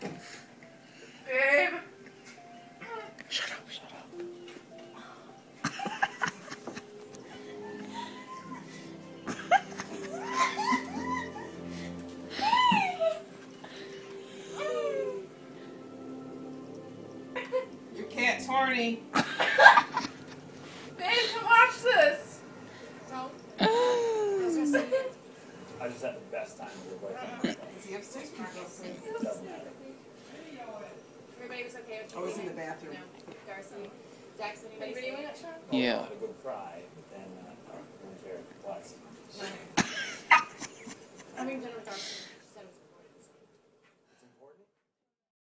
Babe. Shut up, shut up. Your cat's horny. I just had the best time. Is he upstairs? there. I was in the bathroom. Darcy, Jackson, anybody? Yeah.